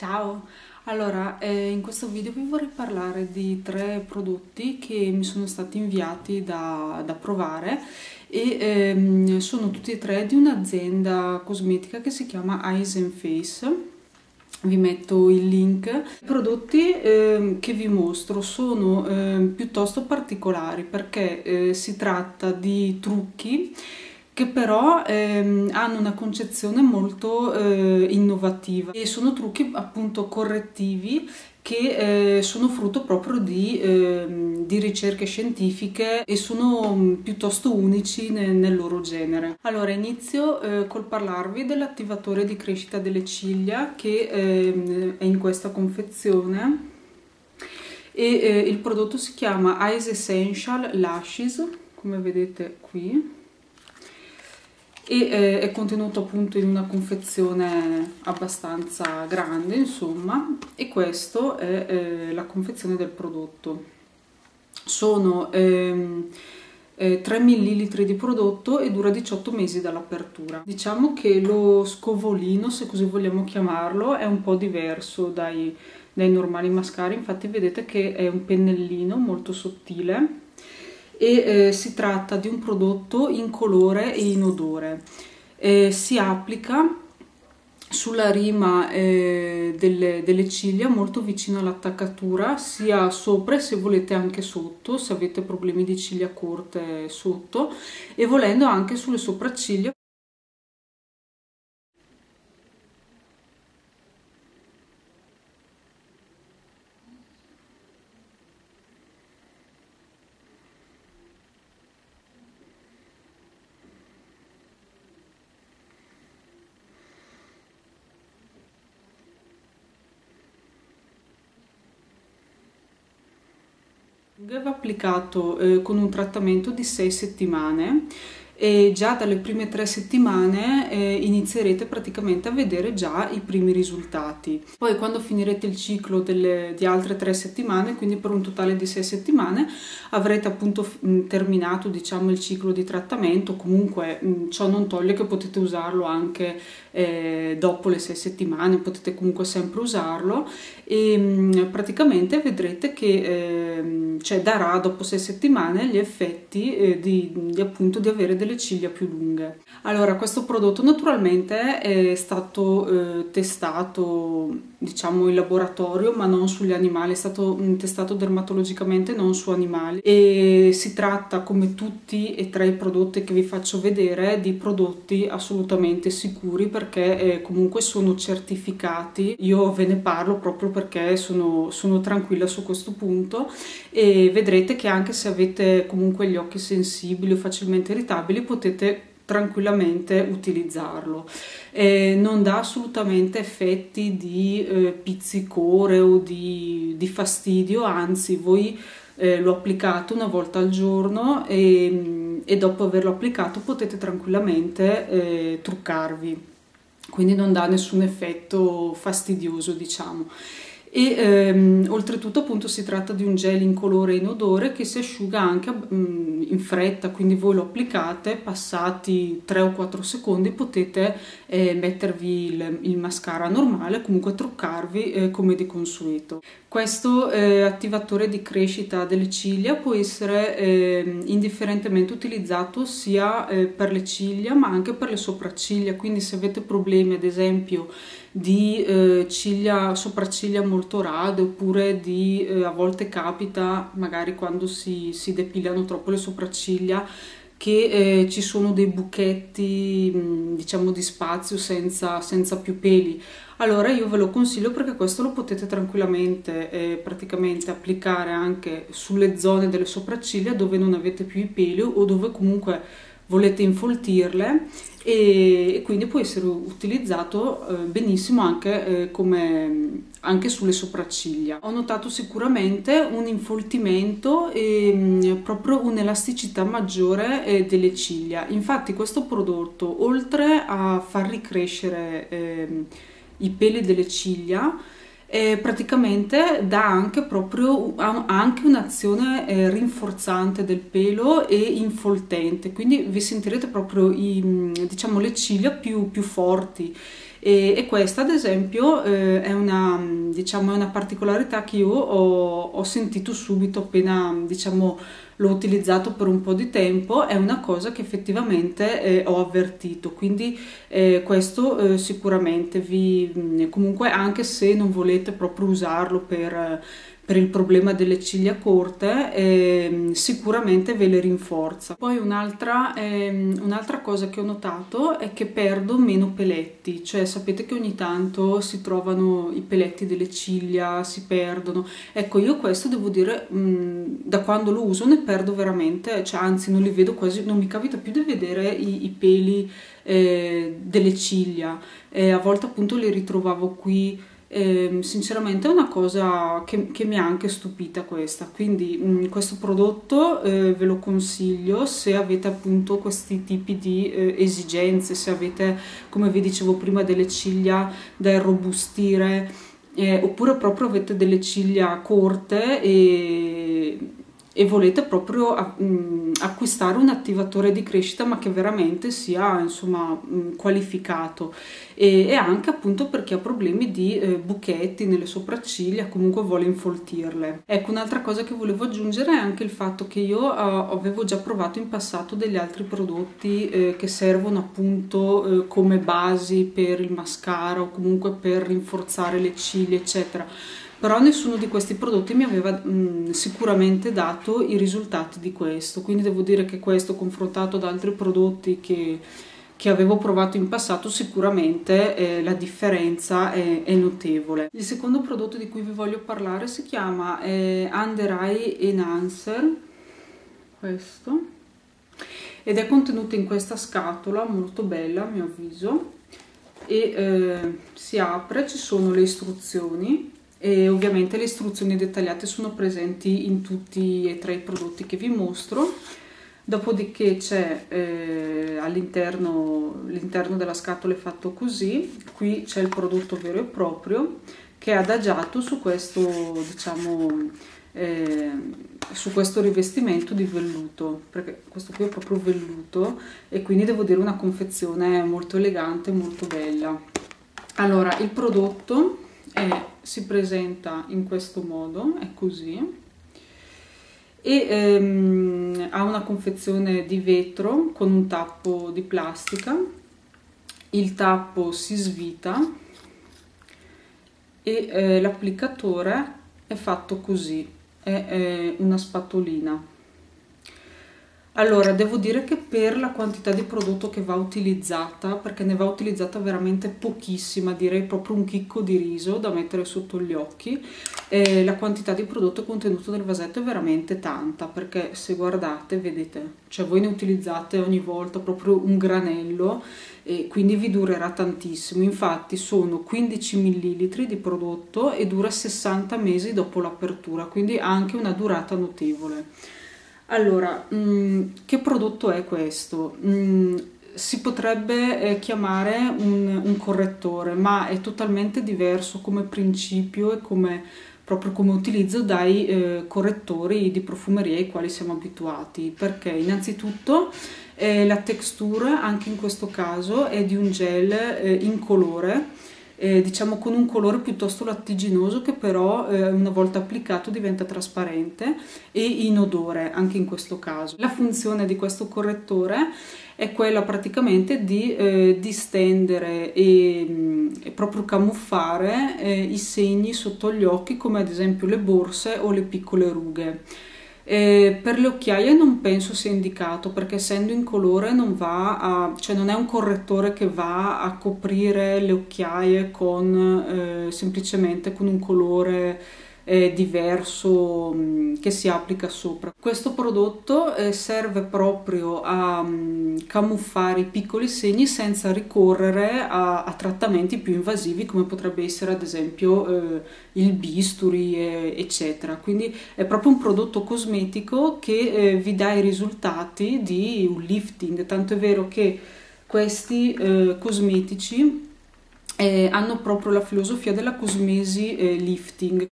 Ciao! Allora, eh, in questo video vi vorrei parlare di tre prodotti che mi sono stati inviati da, da provare e ehm, sono tutti e tre di un'azienda cosmetica che si chiama Eyes and Face. Vi metto il link. I prodotti eh, che vi mostro sono eh, piuttosto particolari perché eh, si tratta di trucchi che però ehm, hanno una concezione molto eh, innovativa e sono trucchi appunto correttivi che eh, sono frutto proprio di, eh, di, ricerche scientifiche e sono mm, piuttosto unici nel, nel loro genere. Allora inizio eh, col parlarvi dell'attivatore di crescita delle ciglia che ehm, è in questa confezione e eh, il prodotto si chiama Eyes Essential Lashes come vedete qui e eh, è contenuto appunto in una confezione abbastanza grande insomma e questo è eh, la confezione del prodotto. Sono ehm, eh, 3 ml di prodotto e dura 18 mesi dall'apertura. Diciamo che lo scovolino se così vogliamo chiamarlo è un po' diverso dai, dai normali mascara infatti vedete che è un pennellino molto sottile e eh, si tratta di un prodotto incolore e inodore. Eh, si applica sulla rima eh, delle, delle, ciglia molto vicino all'attaccatura sia sopra se volete anche sotto se avete problemi di ciglia corte sotto e volendo anche sulle sopracciglia va applicato eh, con un trattamento di 6 settimane e già dalle prime tre settimane eh, inizierete praticamente a vedere già i primi risultati. Poi quando finirete il ciclo delle, di altre tre settimane, quindi per un totale di sei settimane, avrete appunto mh, terminato diciamo il ciclo di trattamento, comunque mh, ciò non toglie che potete usarlo anche eh, dopo le sei settimane, potete comunque sempre usarlo e mh, praticamente vedrete che eh, cioè darà dopo sei settimane gli effetti eh, di, di appunto di avere delle delle ciglia più lunghe. Allora, questo prodotto naturalmente è stato eh, testato, diciamo, in laboratorio, ma non sugli animali, è stato mm, testato dermatologicamente, non su animali. E si tratta, come tutti e tre i prodotti che vi faccio vedere, di prodotti assolutamente sicuri perché eh, comunque sono certificati. Io ve ne parlo proprio perché sono, sono tranquilla su questo punto e vedrete che anche se avete comunque gli occhi sensibili o facilmente irritabili, quindi potete tranquillamente utilizzarlo. Eh, non dà assolutamente effetti di eh, pizzicore o di, di, fastidio, anzi voi eh, lo applicate una volta al giorno e, e, dopo averlo applicato potete tranquillamente eh, truccarvi, quindi non dà nessun effetto fastidioso diciamo e ehm, oltretutto appunto si tratta di un gel incolore e inodore che si asciuga anche mm, in fretta quindi voi lo applicate passati 3 o 4 secondi potete eh, mettervi il, il, mascara normale comunque truccarvi eh, come di consueto. Questo eh, attivatore di crescita delle ciglia può essere ehm, indifferentemente utilizzato sia eh, per le ciglia ma anche per le sopracciglia. Quindi se avete problemi ad esempio di eh, ciglia, sopracciglia molto rade oppure di eh, a volte capita magari quando si, si depilano troppo le sopracciglia che eh, ci sono dei buchetti diciamo di spazio senza, senza, più peli. Allora io ve lo consiglio perché questo lo potete tranquillamente eh, praticamente applicare anche sulle zone delle sopracciglia dove non avete più i peli o dove comunque volete infoltirle e, quindi può essere utilizzato eh, benissimo anche, eh, come, anche sulle sopracciglia. Ho notato sicuramente un infoltimento e mm, proprio un'elasticità maggiore eh, delle ciglia. Infatti questo prodotto oltre a far ricrescere ehm, i peli delle ciglia eh, praticamente dà anche proprio anche un'azione eh, rinforzante del pelo e infoltente. Quindi vi sentirete proprio i, diciamo, le ciglia più, più forti. E, e questa ad esempio eh, è, una, diciamo, è una particolarità che io ho, ho sentito subito appena diciamo, l'ho utilizzato per un po' di tempo, è una cosa che effettivamente eh, ho avvertito, quindi eh, questo eh, sicuramente vi, comunque anche se non volete proprio usarlo per per il problema delle ciglia corte eh, sicuramente ve le rinforza. Poi un'altra, eh, un'altra, cosa che ho notato è che perdo meno peletti, cioè sapete che ogni tanto si trovano i peletti delle ciglia, si perdono. Ecco, io questo devo dire, mh, da quando lo uso ne perdo veramente, cioè anzi non li vedo quasi, non mi capita più di vedere i, i peli eh, delle ciglia. a volte appunto li ritrovavo qui eh, sinceramente è una cosa che, che, mi ha anche stupita questa, quindi mh, mm, questo prodotto eh, ve lo consiglio se avete appunto questi tipi di eh, esigenze, se avete come vi dicevo prima delle ciglia da irrobustire eh, oppure proprio avete delle ciglia corte e e volete proprio acquistare un attivatore di crescita ma che veramente sia insomma qualificato. E, e anche appunto per chi ha problemi di eh, buchetti nelle sopracciglia comunque vuole infoltirle. Ecco un'altra cosa che volevo aggiungere è anche il fatto che io uh, avevo già provato in passato degli altri prodotti eh, che servono appunto eh, come basi per il mascara o comunque per rinforzare le ciglia eccetera però nessuno di questi prodotti mi aveva mh, sicuramente dato i risultati di questo, quindi devo dire che questo confrontato ad altri prodotti che, che avevo provato in passato sicuramente eh, la differenza è, è, notevole. Il secondo prodotto di cui vi voglio parlare si chiama eh, Under Eye Enhancer, questo, ed è contenuto in questa scatola molto bella a mio avviso. E eh, si apre, ci sono le istruzioni e ovviamente le istruzioni dettagliate sono presenti in tutti e tre i prodotti che vi mostro. Dopodiché c'è eh, all'interno l'interno della scatola è fatto così. Qui c'è il prodotto vero e proprio che è adagiato su questo diciamo eh, su questo rivestimento di velluto perché questo qui è proprio velluto e quindi devo dire una confezione molto elegante molto bella. Allora il prodotto è, si presenta in questo modo, è così, e ehm, ha una confezione di vetro con un tappo di plastica, il tappo si svita e eh, l'applicatore è fatto così, è, è una spatolina allora, devo dire che per la quantità di prodotto che va utilizzata, perché ne va utilizzata veramente pochissima, direi proprio un chicco di riso da mettere sotto gli occhi, eh, la quantità di prodotto contenuto nel vasetto è veramente tanta, perché se guardate, vedete, cioè voi ne utilizzate ogni volta proprio un granello e quindi vi durerà tantissimo. Infatti sono 15 ml di prodotto e dura 60 mesi dopo l'apertura, quindi ha anche una durata notevole. Allora, mh, mm, che prodotto è questo? Mh, mm, si potrebbe eh, chiamare un, un, correttore, ma è totalmente diverso come principio e come, proprio come utilizzo dai eh, correttori di profumeria ai quali siamo abituati, perché innanzitutto eh, la texture, anche in questo caso, è di un gel eh, incolore, eh, diciamo con un colore piuttosto lattiginoso che però eh, una volta applicato diventa trasparente e inodore anche in questo caso. La funzione di questo correttore è quella praticamente di eh, distendere e, mm, e, proprio camuffare eh, i segni sotto gli occhi come ad esempio le borse o le piccole rughe. Eh, per le occhiaie non penso sia indicato perché essendo in colore non va a, cioè non è un correttore che va a coprire le occhiaie con eh, semplicemente con un colore eh, diverso mh, mm, che si applica sopra. Questo prodotto eh, serve proprio a mh, mm, camuffare i piccoli segni senza ricorrere a, a, trattamenti più invasivi come potrebbe essere ad esempio eh, il bisturi eccetera. Quindi è proprio un prodotto cosmetico che eh, vi dà i risultati di un lifting, tanto è vero che questi eh, cosmetici eh, hanno proprio la filosofia della cosmesi eh, lifting.